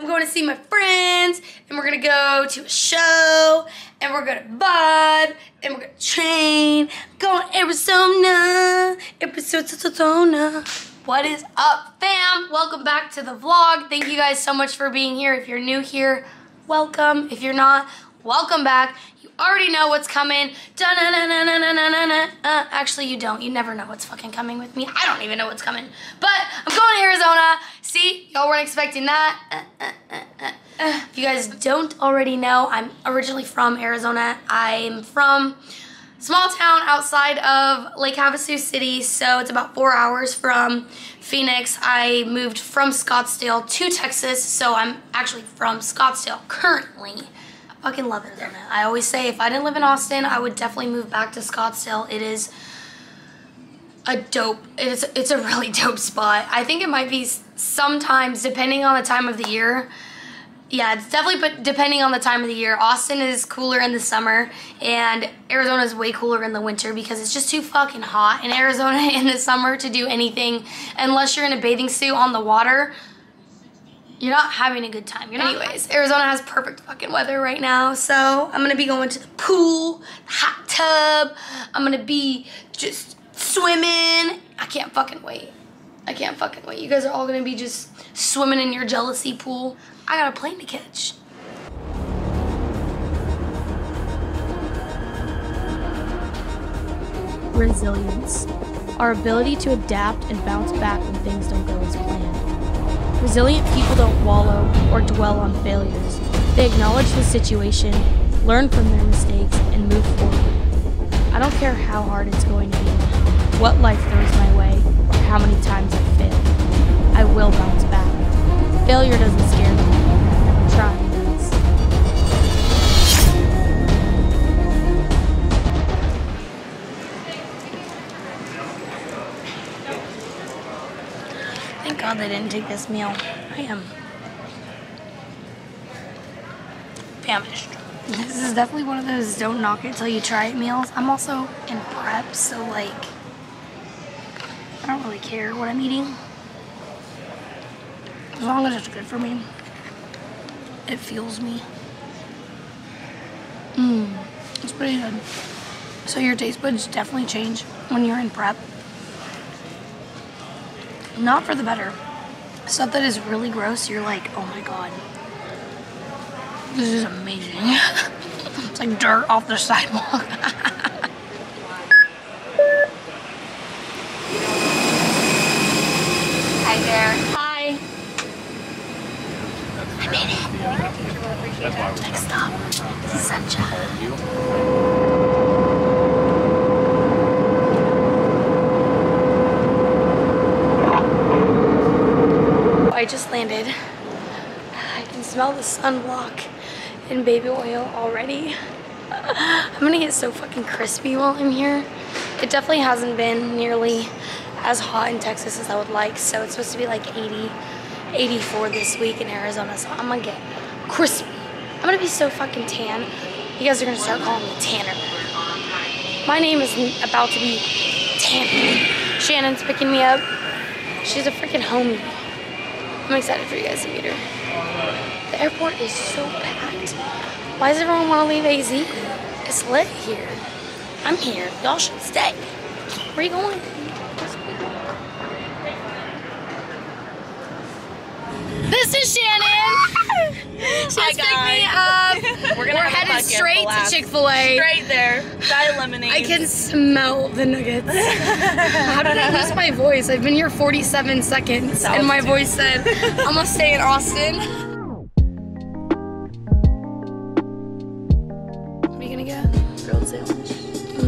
I'm going to see my friends, and we're gonna go to a show, and we're gonna vibe, and we're gonna train. Going to Arizona, Arizona. What is up, fam? Welcome back to the vlog. Thank you guys so much for being here. If you're new here, welcome. If you're not, welcome back. Already know what's coming. Uh, actually, you don't. You never know what's fucking coming with me. I don't even know what's coming. But I'm going to Arizona. See, y'all weren't expecting that. Uh, uh, uh, uh, uh. If you guys don't already know, I'm originally from Arizona. I'm from small town outside of Lake Havasu City, so it's about four hours from Phoenix. I moved from Scottsdale to Texas, so I'm actually from Scottsdale currently. Fucking love Arizona. I always say if I didn't live in Austin, I would definitely move back to Scottsdale. It is a dope, it's, it's a really dope spot. I think it might be sometimes, depending on the time of the year, yeah, it's definitely but depending on the time of the year. Austin is cooler in the summer and Arizona is way cooler in the winter because it's just too fucking hot in Arizona in the summer to do anything unless you're in a bathing suit on the water. You're not having a good time. You're not Anyways, Arizona has perfect fucking weather right now. So I'm gonna be going to the pool, the hot tub. I'm gonna be just swimming. I can't fucking wait. I can't fucking wait. You guys are all gonna be just swimming in your jealousy pool. I got a plane to catch. Resilience. Our ability to adapt and bounce back when things don't go as planned. Resilient people don't wallow or dwell on failures. They acknowledge the situation, learn from their mistakes, and move forward. I don't care how hard it's going to be, what life throws my way, or how many times I fail. I will bounce back. Failure doesn't They didn't take this meal. I am famished. This is definitely one of those don't knock it till you try it meals. I'm also in prep, so like, I don't really care what I'm eating. As long as it's good for me. It fuels me. Mmm, it's pretty good. So your taste buds definitely change when you're in prep. Not for the better. Stuff that is really gross, you're like, oh my god. This is amazing. it's like dirt off the sidewalk. Hi there. Hi. I made it. Next stop, Sencha. I just landed. I can smell the sunblock and baby oil already. Get so fucking crispy while I'm here. It definitely hasn't been nearly as hot in Texas as I would like, so it's supposed to be like 80, 84 this week in Arizona, so I'm gonna get crispy. I'm gonna be so fucking tan. You guys are gonna start calling me Tanner. My name is about to be Tanner. Shannon's picking me up. She's a freaking homie. I'm excited for you guys to meet her. The airport is so packed. Why does everyone want to leave AZ? It's lit here. I'm here. Y'all should stay. Where you going? This is Shannon. She's picked me up. We're We're headed straight to Chick-fil-A. Straight there. Diet lemonade. I can smell the nuggets. How did I lose my voice? I've been here 47 seconds and my voice said, I'm gonna stay in Austin.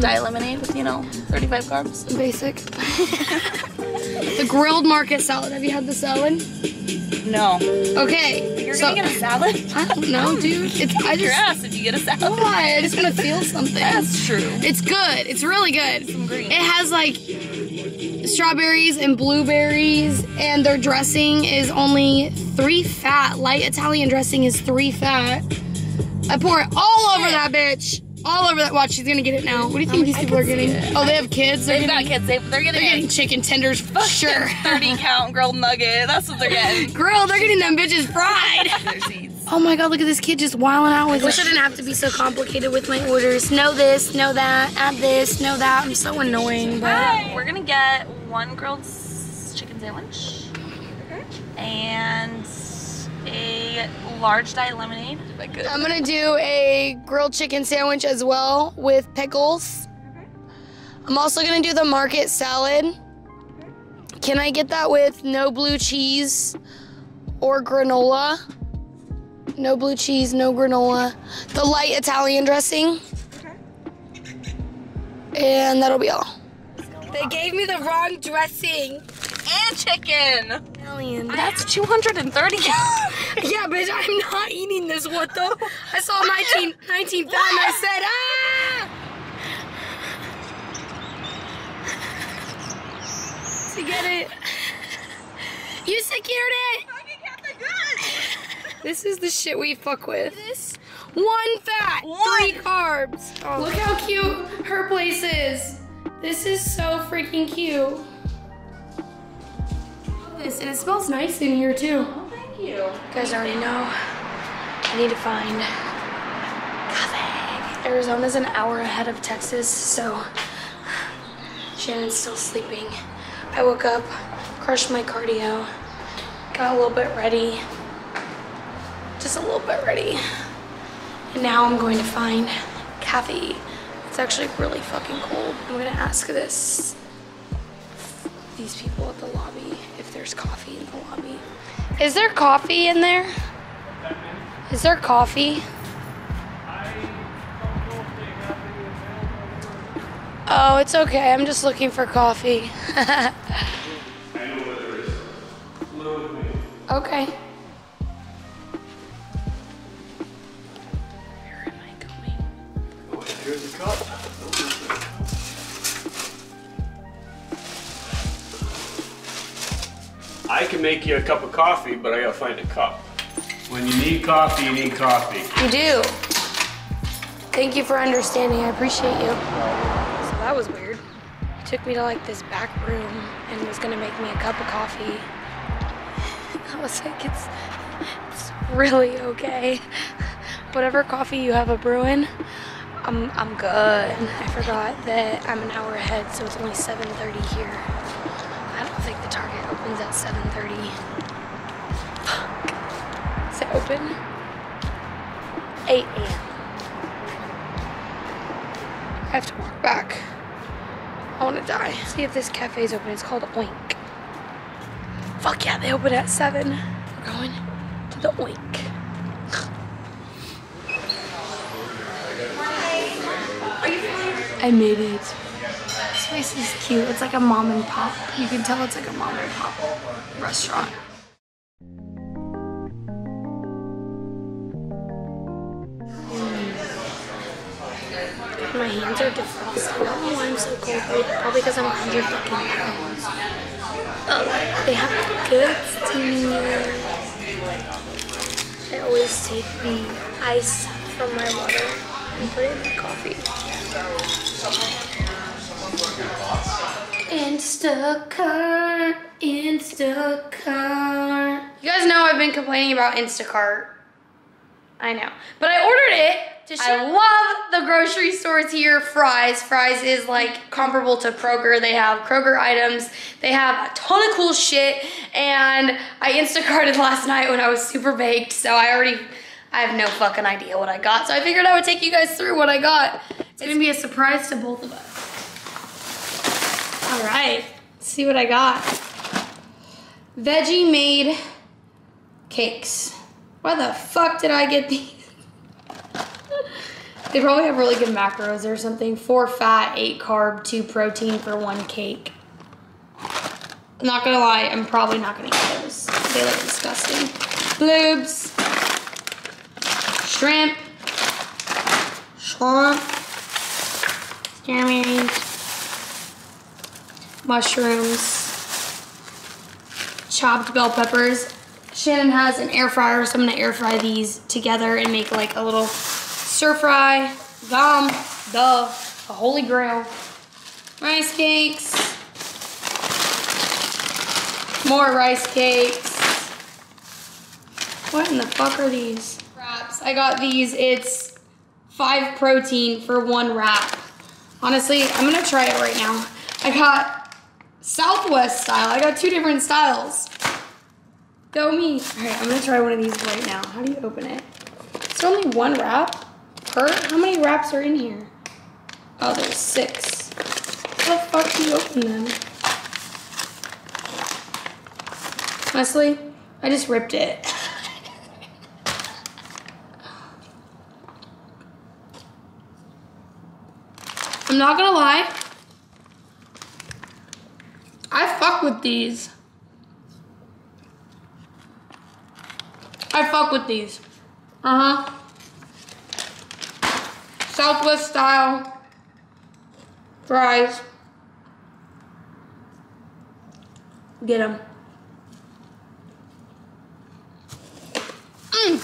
Diet lemonade with, you know, 35 carbs. Basic. the grilled market salad. Have you had the salad? No. Okay. You're so- gonna get a salad? I don't know, dude. It's I Your just ass if you get a salad. why? I just want to feel something. That's true. It's good. It's really good. Some green. It has like strawberries and blueberries, and their dressing is only three fat. Light Italian dressing is three fat. I pour it all over that bitch. All over that. Watch, she's gonna get it now. What do you think these people are getting? Oh, they have kids. They're They've got getting, kids. They, they're getting, they're getting chicken tenders for sure. 30 count grilled nugget. That's what they're getting. Girl, they're getting them bitches fried. Oh my god, look at this kid just wilding out with. I shouldn't have to be so complicated with my orders. Know this, know that, add this, know that. I'm so annoying, but We're gonna get one grilled chicken sandwich and large diet lemonade. Good. I'm gonna do a grilled chicken sandwich as well with pickles. I'm also gonna do the market salad. Can I get that with no blue cheese or granola? No blue cheese, no granola. The light Italian dressing. And that'll be all. They gave me the wrong dressing. And chicken. Italian. That's 230 Yeah, bitch, I'm not eating this. What the? I saw 19, 19 fat and I said, ah! To get it. You secured it! This is the shit we fuck with. This One fat, three carbs. Oh. Look how cute her place is. This is so freaking cute. This and it smells nice in here too. Oh, thank you. You guys already know. I need to find coffee. Arizona's an hour ahead of Texas, so Shannon's still sleeping. I woke up, crushed my cardio, got a little bit ready, just a little bit ready. And now I'm going to find Kathy. It's actually really fucking cold. I'm gonna ask this these people at the lobby there's coffee in the lobby. Is there coffee in there? Is there coffee? Oh, it's okay. I'm just looking for coffee. okay. Make you a cup of coffee, but I gotta find a cup. When you need coffee, you need coffee. You do. Thank you for understanding. I appreciate you. So that was weird. He took me to like this back room and was gonna make me a cup of coffee. I was like, it's, it's really okay. Whatever coffee you have a brewing, I'm I'm good. I forgot that I'm an hour ahead, so it's only 7:30 here. Opens at 7:30. Fuck. Is it open? 8 a.m. I have to walk back. I want to die. See if this cafe is open. It's called Oink. Fuck yeah, they open at 7. We're going to the Oink. I made it. This place is cute. It's like a mom and pop. You can tell it's like a mom and pop restaurant. My hands are defrosted. I don't know why I'm so cold. Probably because I'm 100 fucking pounds. Oh, they have goods to. I always take the ice from my water and put it in my coffee. Instacart, Instacart. You guys know I've been complaining about Instacart. I know. But I ordered it. To share. I love the grocery stores here. Fry's. Fry's is like comparable to Kroger. They have Kroger items. They have a ton of cool shit. And I Instacarted last night when I was super baked. So I already, I have no fucking idea what I got. So I figured I would take you guys through what I got. It's gonna be a surprise to both of us. All right, let's see what I got. Veggie made cakes. Why the fuck did I get these? they probably have really good macros or something. Four fat, eight carb, two protein for one cake. I'm not gonna lie, I'm probably not gonna eat those. They look disgusting. Bloobs, shrimp, shrimp, strawberries, mushrooms, chopped bell peppers. Shannon has an air fryer, so I'm gonna air fry these together and make like a little stir fry. Gum. Duh. The holy grail. Rice cakes. More rice cakes. What in the fuck are these? Wraps. I got these. It's five protein for one wrap. Honestly, I'm gonna try it right now. I got Southwest style. I got two different styles. Go me. All right, I'm gonna try one of these right now. How do you open it? It's only one wrap per? How many wraps are in here? Oh, there's six. How the fuck do you open them? Honestly, I just ripped it. I'm not gonna lie. I with these. I fuck with these. Uh huh. Southwest style fries. Get them. Mm.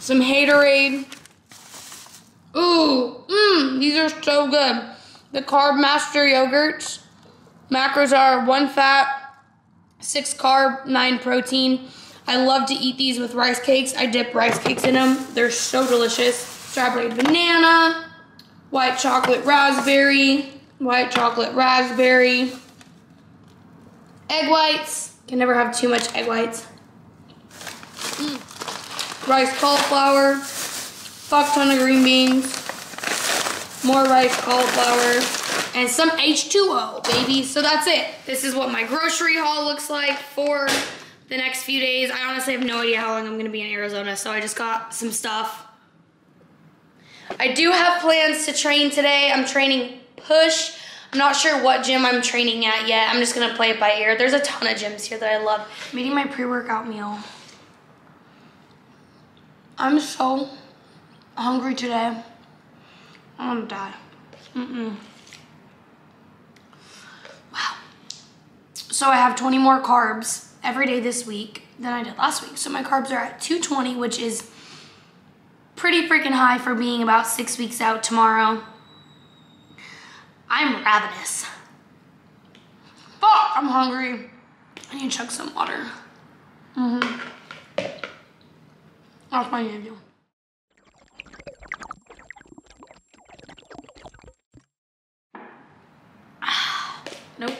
Some haterade. Ooh, mmm, these are so good. The Carb Master yogurts. Macros are one fat, six carb, nine protein. I love to eat these with rice cakes. I dip rice cakes in them. They're so delicious. Strawberry banana, white chocolate raspberry, white chocolate raspberry, egg whites. Can never have too much egg whites. Mm. Rice cauliflower, fuck ton of green beans, more rice cauliflower, and some H2O, baby. So that's it. This is what my grocery haul looks like for the next few days. I honestly have no idea how long I'm gonna be in Arizona, so I just got some stuff. I do have plans to train today. I'm training push. I'm not sure what gym I'm training at yet. I'm just gonna play it by ear. There's a ton of gyms here that I love. I'm eating my pre-workout meal. I'm so hungry today. I'm gonna die. Mm-mm. So I have 20 more carbs every day this week than I did last week. So my carbs are at 220, which is pretty freaking high for being about six weeks out tomorrow. I'm ravenous. Fuck, I'm hungry. I need to chug some water. Mm-hmm. That's to do. Nope.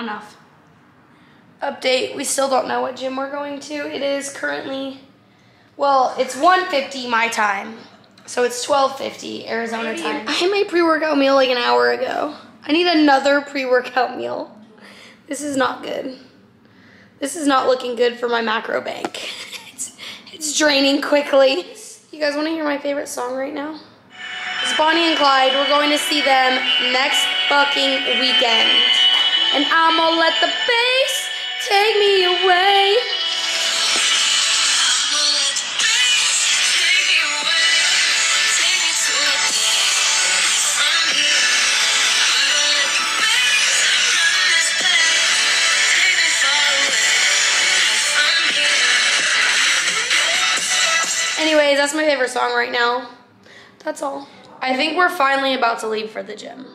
Enough. Update, we still don't know what gym we're going to. It is currently, well, it's 1.50 my time. So it's 12.50 Arizona time. I had my pre-workout meal like an hour ago. I need another pre-workout meal. This is not good. This is not looking good for my macro bank. it's, it's draining quickly. You guys want to hear my favorite song right now? It's Bonnie and Clyde. We're going to see them next fucking weekend. And I'm gonna let the bass take me away. Anyways, that's my favorite song right now. That's all. I think we're finally about to leave for the gym.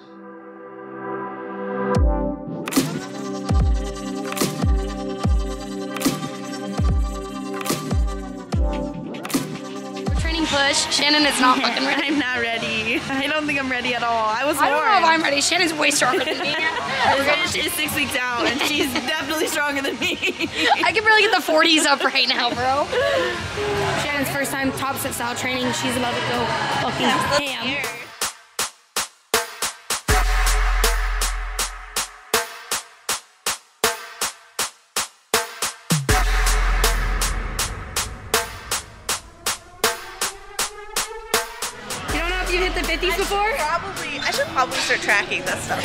Shannon is not fucking ready. I'm not ready. I don't think I'm ready at all. I was I don't know if. I'm ready. Shannon's way stronger than me. Fish is six weeks out, and she's definitely stronger than me. I can barely get the 40s up right now, bro. Shannon's first time top set style training. She's about to go fucking ham. You don't know if you hit the 50s before? Probably, I should probably start tracking that stuff.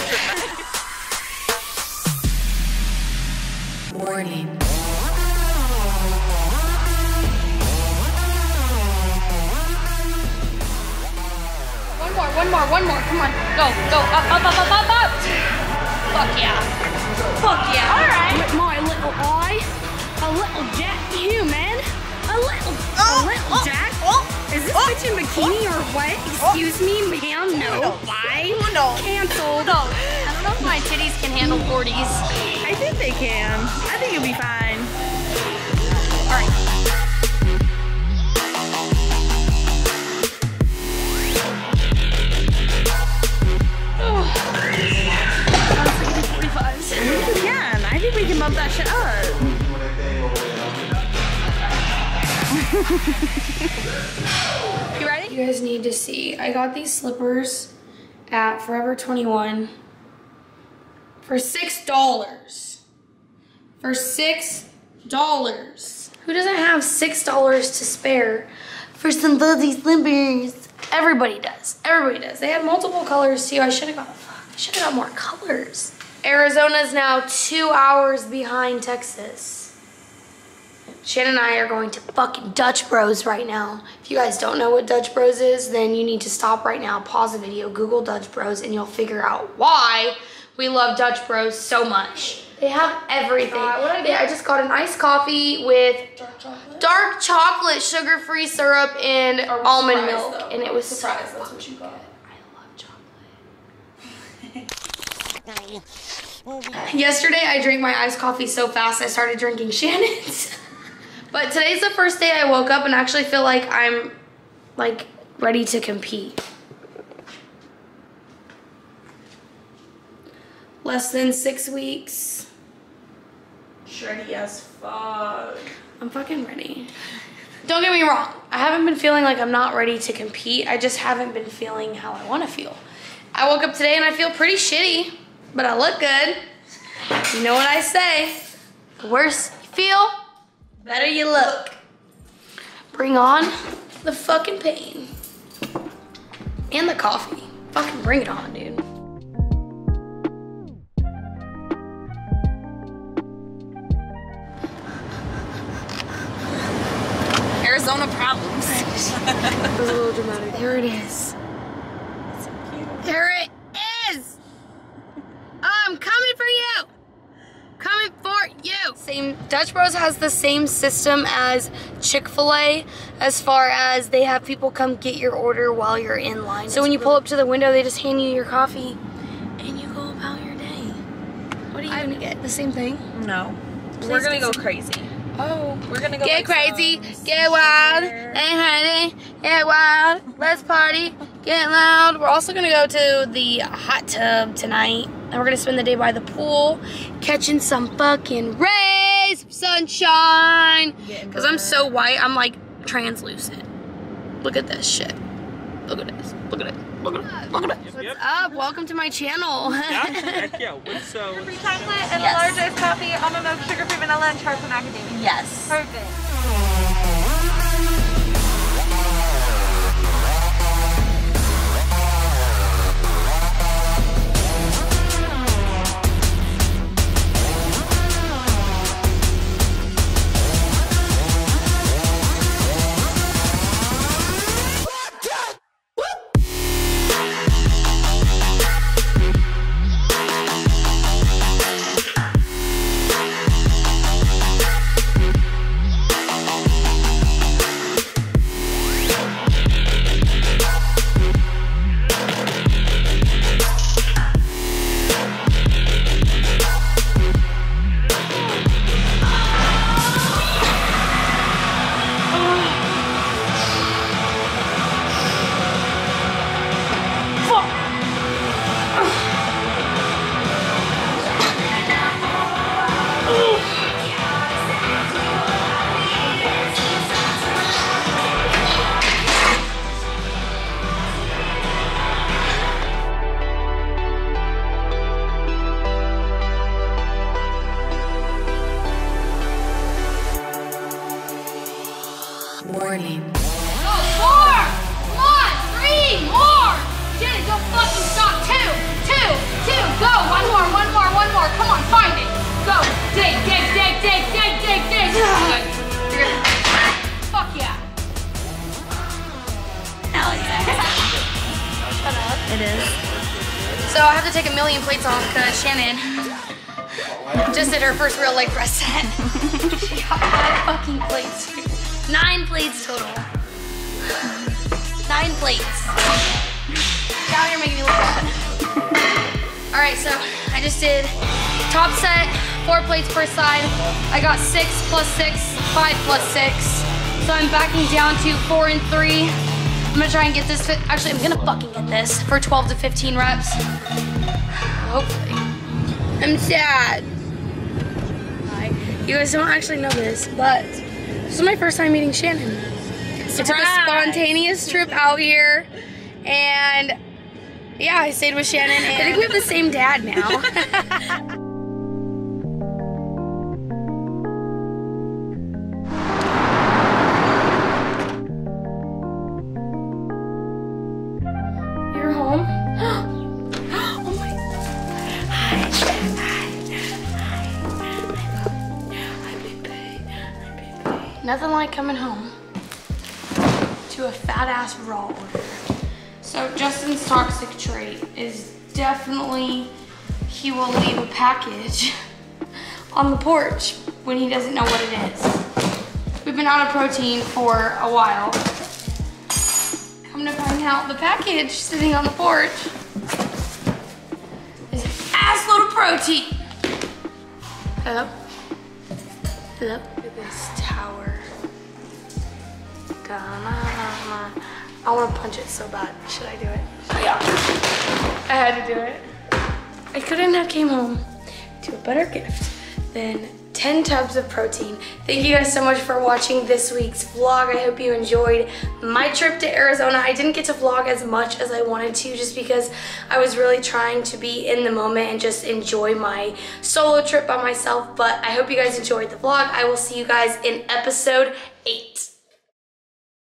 Warning. One more, one more, one more. Come on. Go, go. Up, up, up, up, up, up. Fuck yeah. Fuck yeah. All right. With my little eye. A little Jack. You, man. A little, a oh, little oh, Jack. Oh. Is this oh! bitch in bikini? or what? Excuse me, ma'am? No. Oh, Why? Oh, no. Canceled. No, I don't know if my titties can handle 40s. I think they can. I got these slippers at Forever 21 for six dollars. For six dollars. Who doesn't have six dollars to spare for some fuzzy slippers? Everybody does. Everybody does. They had multiple colors too. I should have got. I should have got more colors. Arizona's now two hours behind Texas. Shannon and I are going to fucking Dutch Bros right now. If you guys don't know what Dutch Bros is, then you need to stop right now, pause the video, Google Dutch Bros, and you'll figure out why we love Dutch Bros so much. They have everything. what I, I just got an iced coffee with dark chocolate, sugar-free syrup, and almond milk, and it was surprise. That's what you got. I love chocolate. Yesterday, I drank my iced coffee so fast I started drinking Shannon's. but today's the first day I woke up and actually feel like I'm like ready to compete. Less than six weeks. Shreddy as fuck. I'm fucking ready. Don't get me wrong. I haven't been feeling like I'm not ready to compete. I just haven't been feeling how I want to feel. I woke up today and I feel pretty shitty, but I look good. You know what I say? The worse you feel, better you look. Bring on the fucking pain. And the coffee. Fucking bring it on, dude. Arizona problems. That was a little dramatic. There it is. There it is. I'm coming for you. Coming for you. Same. Dutch Bros has the same system as Chick Fil A, as far as they have people come get your order while you're in line. So when you pull up to the window, they just hand you your coffee, and you go about your day. What are you gonna get? The same thing. No. We're gonna go crazy. Oh. We're gonna go Get crazy, get wild, ain't honey, get wild, let's party, get loud. We're also gonna go to the hot tub tonight, and we're gonna spend the day by the pool, catching some fucking rays of sunshine. Cause I'm so white, I'm like translucent. Look at this shit. Look at this. Look at it. Look at it. Look at it. What's up? Welcome to my channel. Yeah, heck yeah. What's uh, Free what's chocolate and Yes. a large iced coffee, almond milk, sugar-free vanilla, and chocolate macadamia. Yes. Perfect. Plates. Nine plates total. Nine plates. Now you're making me look bad. All right, so I just did top set, four plates per side. I got six plus six, five plus six. So I'm backing down to four and three. I'm gonna try and get this fit. Actually, I'm gonna fucking get this for 12 to 15 reps. Hopefully. I'm sad. You guys don't actually know this, but this is my first time meeting Shannon. I took a spontaneous trip out here, and yeah, I stayed with Shannon. And I think we have the same dad now. So Justin's toxic trait is definitely he will leave a package on the porch when he doesn't know what it is. We've been out of protein for a while. Come to find out the package sitting on the porch is an ass load of protein. Hello? Hello? Look at this tower. I want to punch it so bad. Should I do it? Yeah. I had to do it. I couldn't have came home to a better gift than 10 tubs of protein. Thank you guys so much for watching this week's vlog. I hope you enjoyed my trip to Arizona. I didn't get to vlog as much as I wanted to just because I was really trying to be in the moment and just enjoy my solo trip by myself. But I hope you guys enjoyed the vlog. I will see you guys in episode 8.